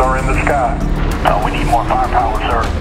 are in the sky. Uh, we need more firepower, sir.